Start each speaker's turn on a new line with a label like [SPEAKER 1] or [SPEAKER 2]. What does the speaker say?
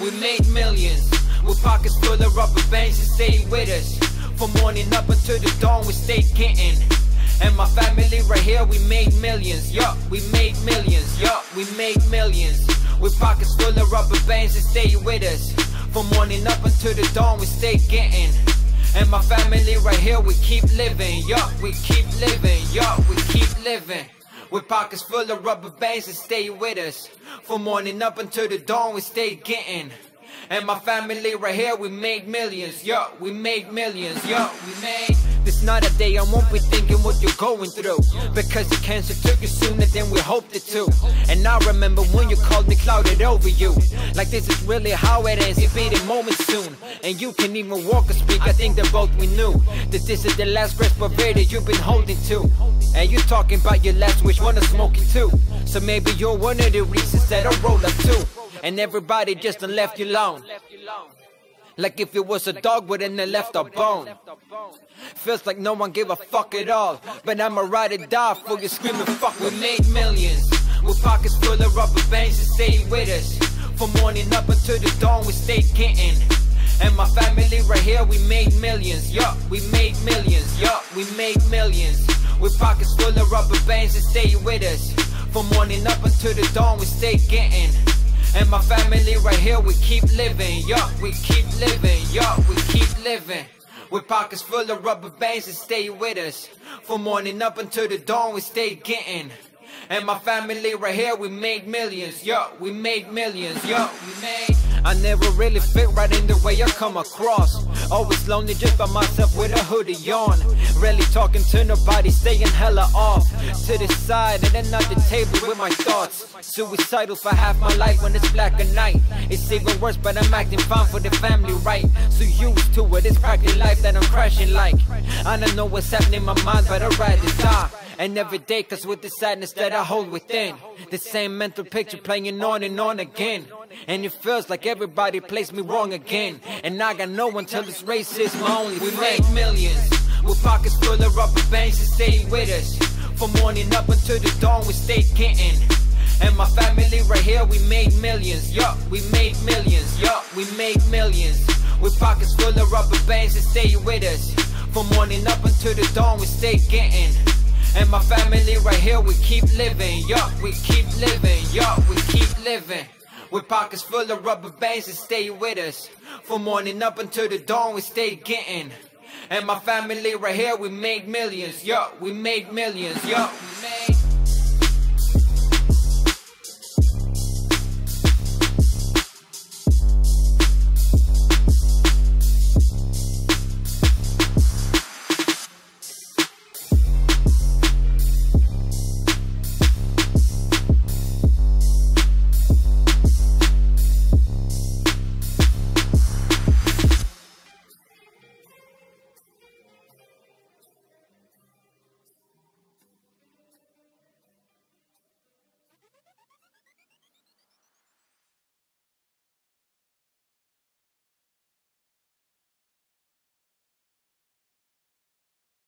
[SPEAKER 1] we made millions. With pockets full of rubber bands and stay with us. From morning up until the dawn, we stayed getting. And my family right here, we made millions. Yup, we made millions. Yup, we made millions. With pockets full of rubber bands and stay with us. From morning up until the dawn, we stay getting. And my family right here, we keep living. Yup, we keep living. Yup, we keep living. With pockets full of rubber bands and stay with us. From morning up until the dawn, we stay getting. And my family right here, we made millions. Yo, we made millions. Yo, we made. This not a day I won't be thinking what you're going through. Because the cancer took you sooner than we hoped it to. And I remember when you called me clouded over you. Like this is really how it ends. It be the moment soon. And you can even walk or speak. I think that both we knew. That this is the last respirator you've been holding to. And you're talking about your last wish, wanna smoke it too. So maybe you're one of the reasons that I roll up too. And everybody just done left you alone. Like if it was a dog, wouldn't left a bone. Feels like no one gave a fuck at all. But I'ma ride or die for you screaming fuck. We made millions. With pockets full of rubber bands and stay with us. From morning up until the dawn, we stayed getting. And my family right here, we made millions. Yup, we made millions. Yup, we made millions. With pockets full of rubber bands and stay with us. From morning up until the dawn, we stay getting. And my family right here, we keep living, yup, we keep living, yup, we keep living. With pockets full of rubber bands and stay with us. From morning up until the dawn, we stay getting. And my family right here, we made millions, yup, we made millions, yup, we made. I never really fit right in the way I come across. Always lonely just by myself with a hoodie on. Rarely talking to nobody, staying hella off. To the side and the table with my thoughts. Suicidal for half my life when it's black at night. It's even worse, but I'm acting fine for the family, right? So used to it, it's practically life that I'm crashing like. I don't know what's happening in my mind, but I'd rather die. And every day, cause with the sadness that I hold within, the same mental picture playing on and on again. And it feels like everybody plays me wrong again. And I got no one till this race is my only We made millions, with pockets full of rubber bands and stay with us. From morning up until the dawn, we stayed getting. And my family right here, we made millions. Yup, we made millions. Yup, we made millions. With pockets full of rubber bands and stay with us. From morning up until the dawn, we stay getting. And my family right here, we keep living. Yup, we keep living. Yup, we keep living. With pockets full of rubber bands and stay with us. From morning up until the dawn, we stay getting. And my family right here, we made millions. yo, we made millions. Yup.